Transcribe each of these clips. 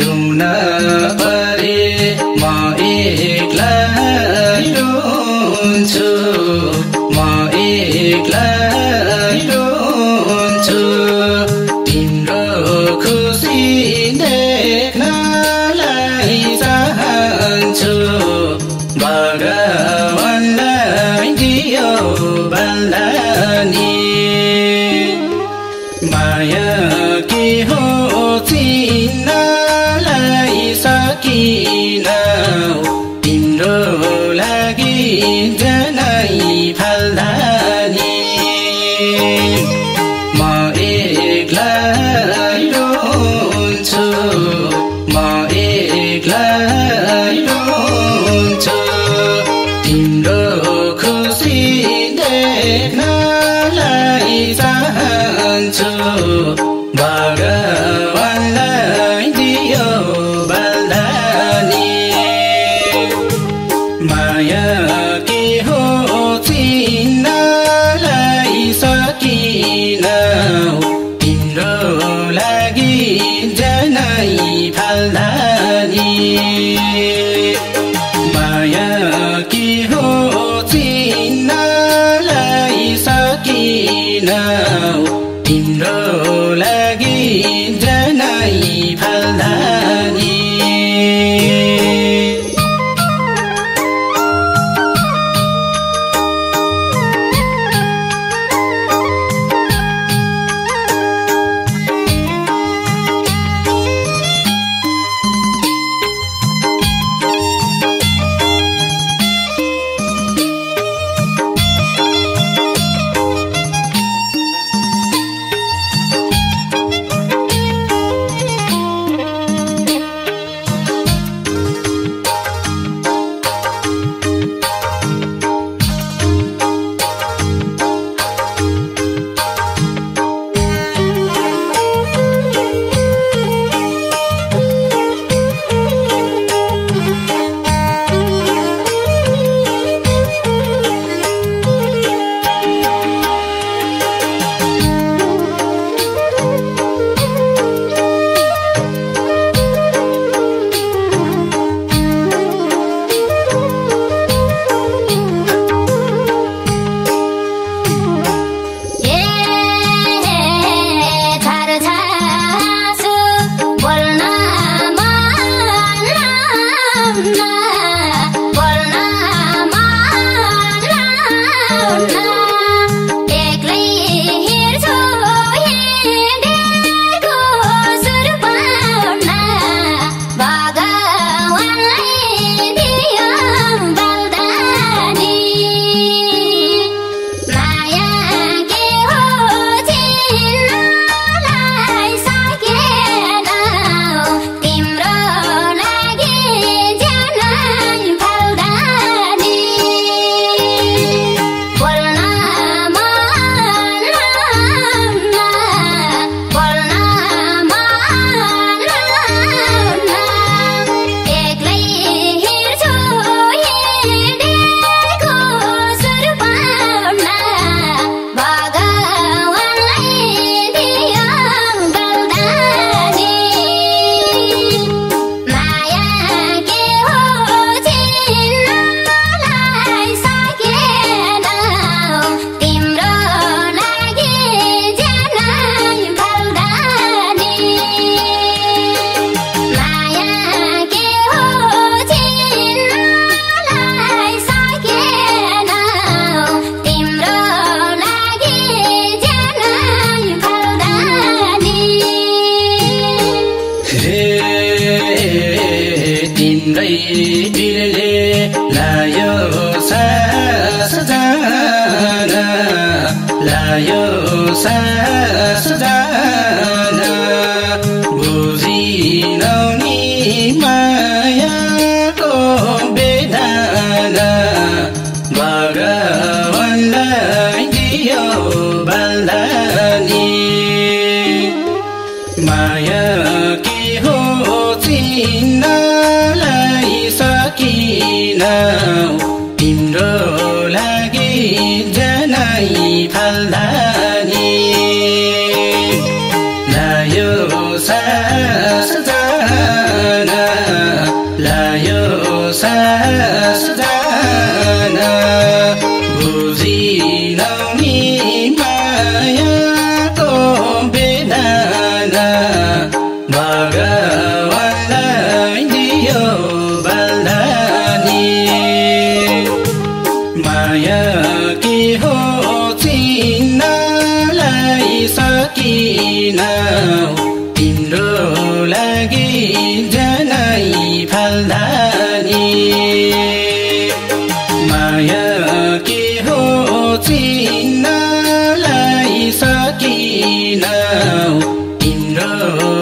रुन love ah. mà past चिन्नलाई सकिन। तिम्रो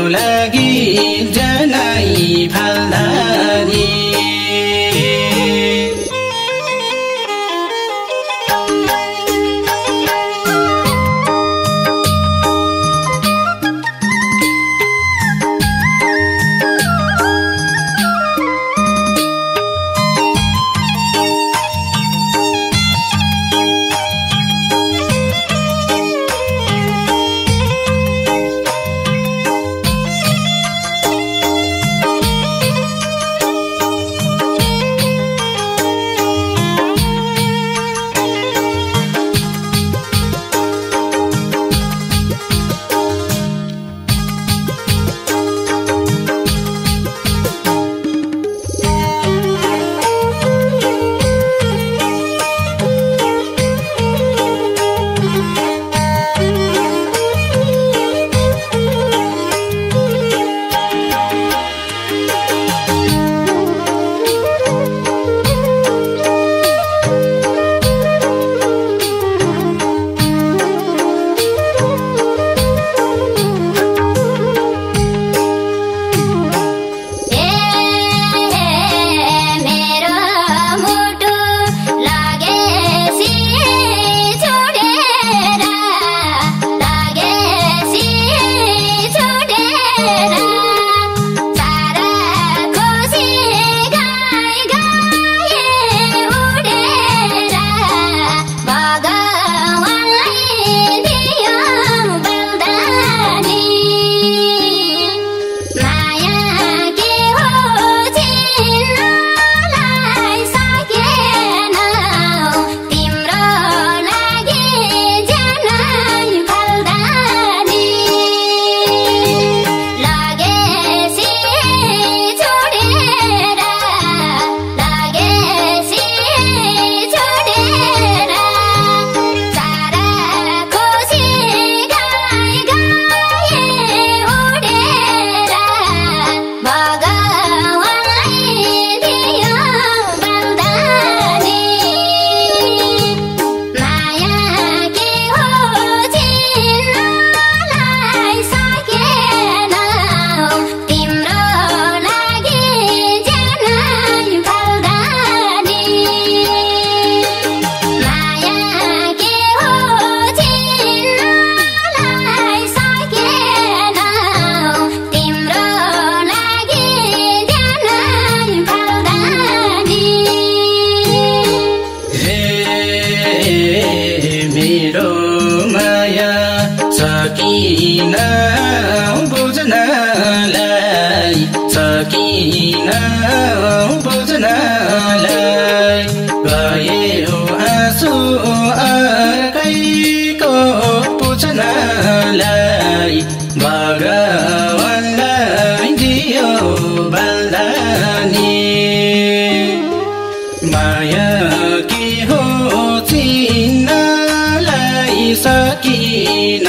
सकिन।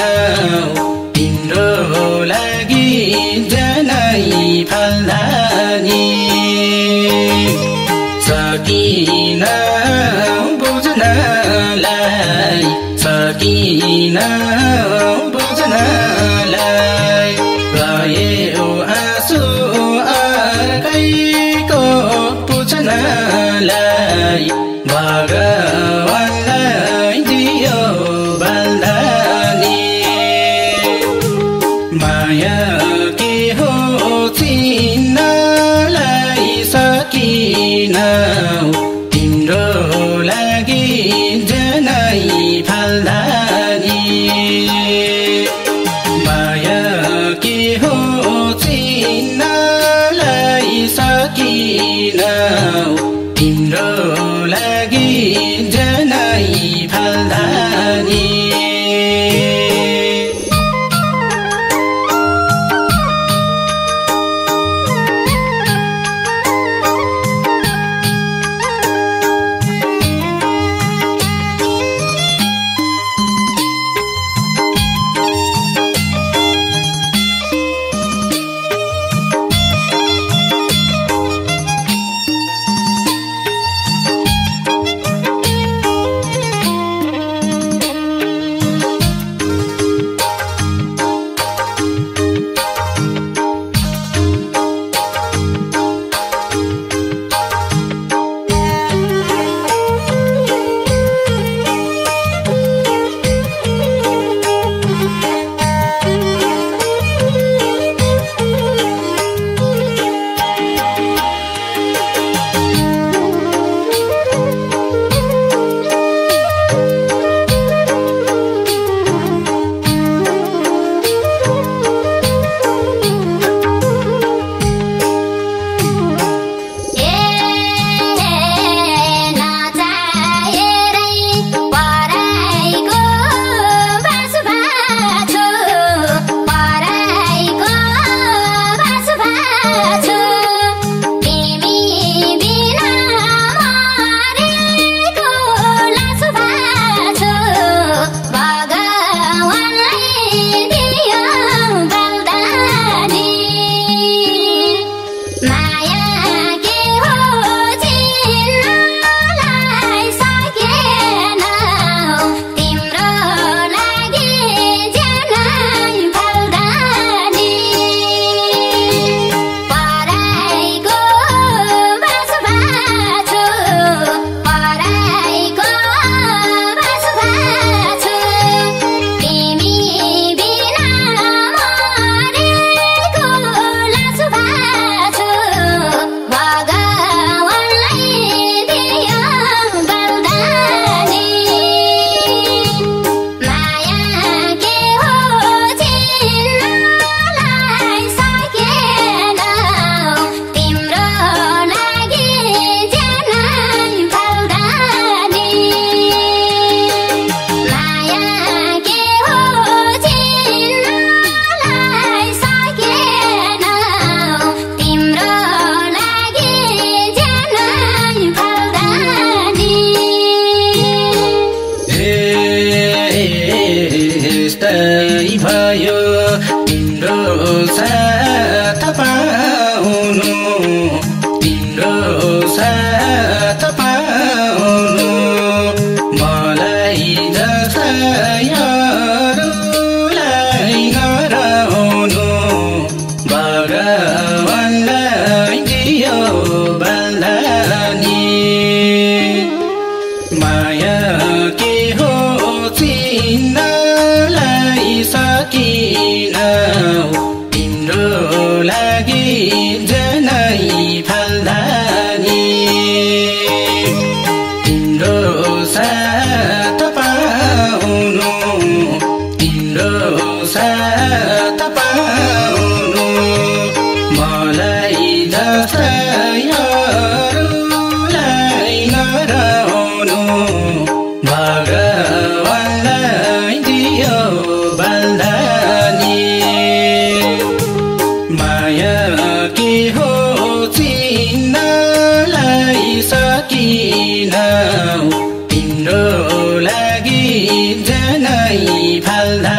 तिम्रो लागि जनै फाल्दा नि सकिन बुझ्नलाई सकिन बुझ्नलाई। गयो आँसु अर्कैको पुछ्नलाई भग rose तिम्रो लागि जनै फाल्दा